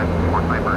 5, 4, 5,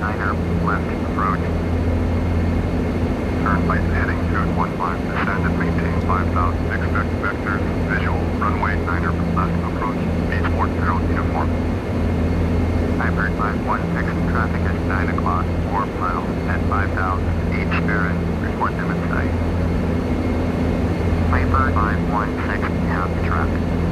Niner left approach. Turn by heading 215, descend and maintain 5000, expect vectors, visual, runway Niner left approach, speed 40 uniform. Hybrid line exit traffic at 9 o'clock, 4 miles at 5000, each spirit, report them in sight. Hybrid line 1 traffic.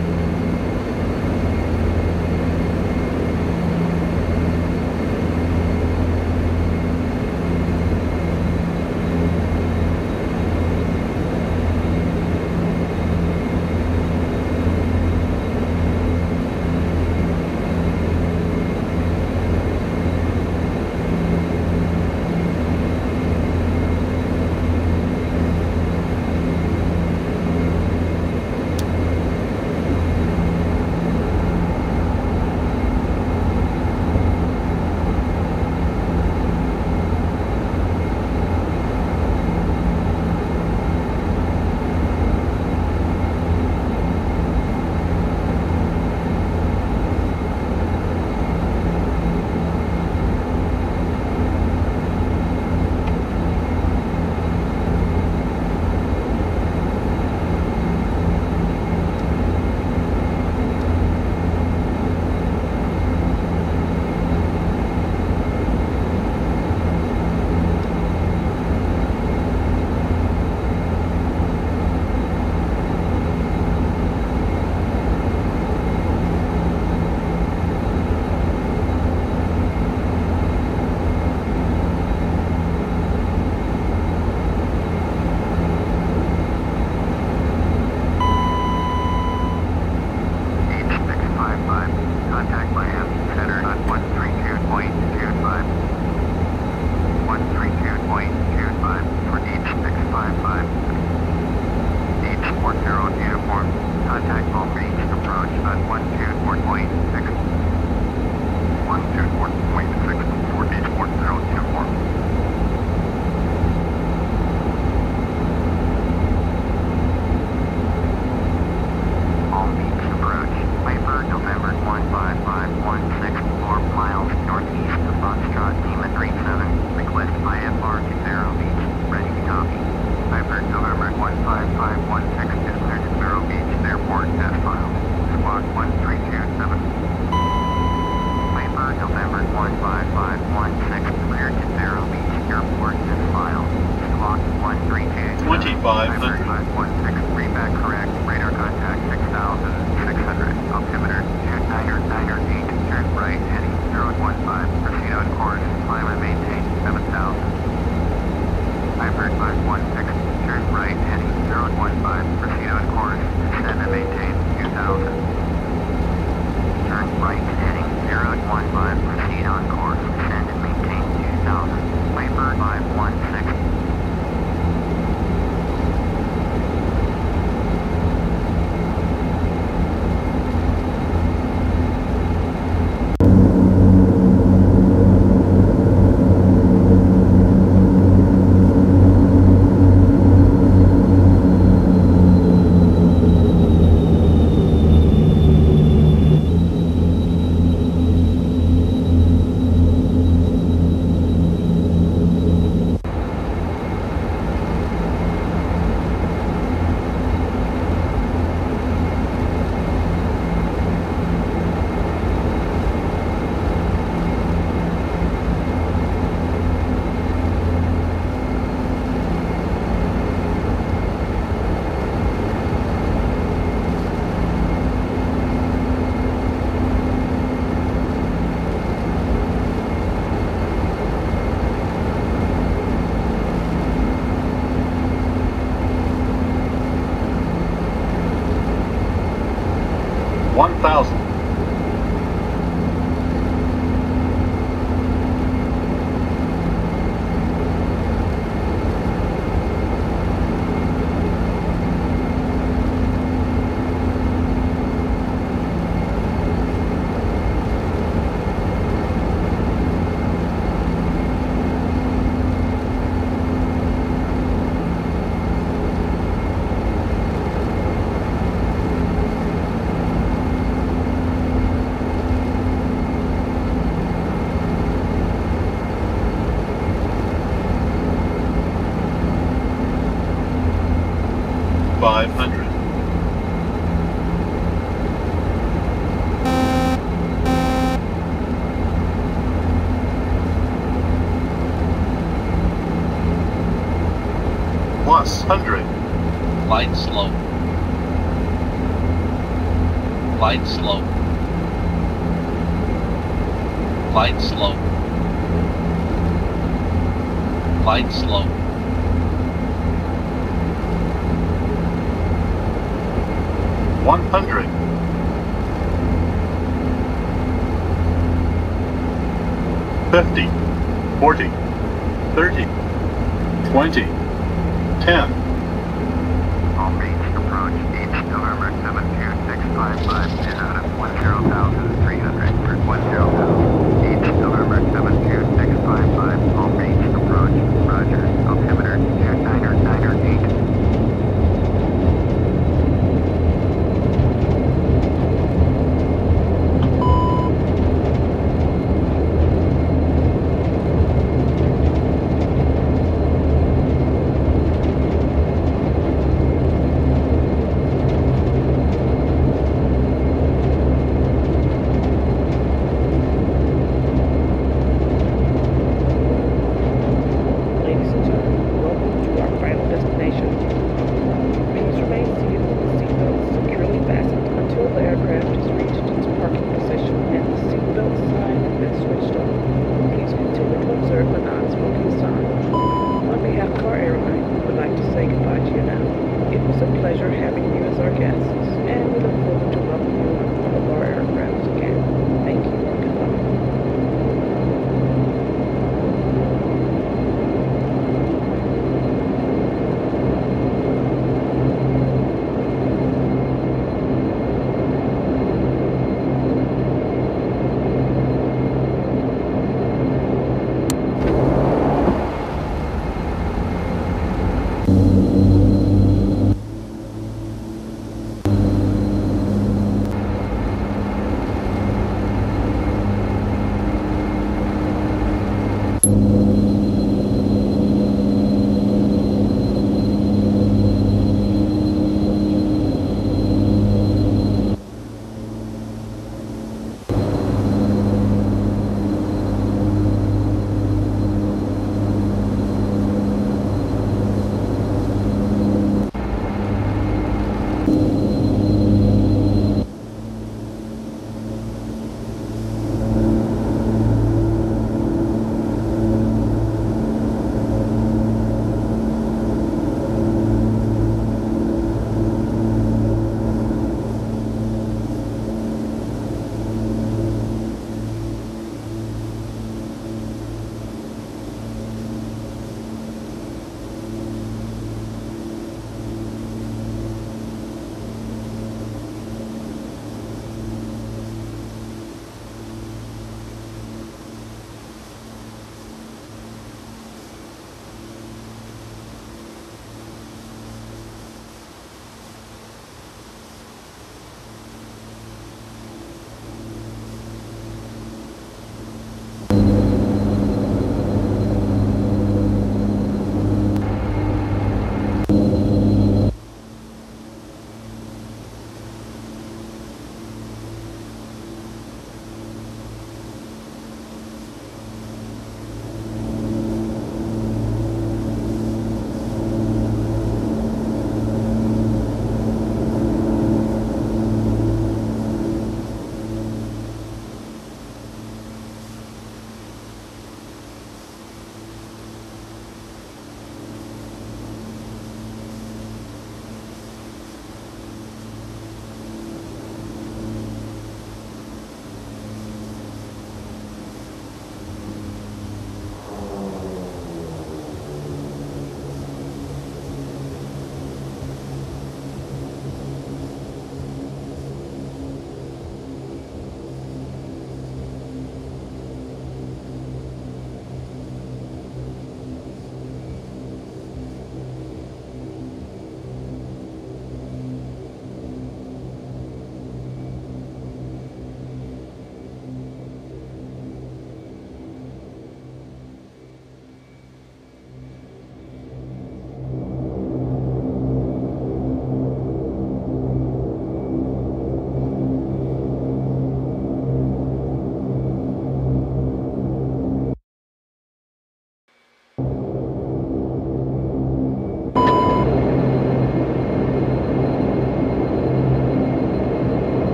1,000. 500. Plus 100. Glide slope. Glide slope. Glide slope. Glide slope. 100. Fifty, forty, thirty, twenty, ten. chance.